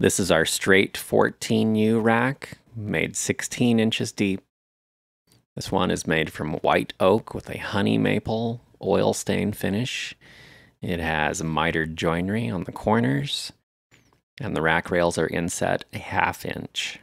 This is our straight 14U rack, mm-hmm. made 16 inches deep. This one is made from white oak with a honey maple oil stain finish. It has mitered joinery on the corners, and the rack rails are inset a half inch.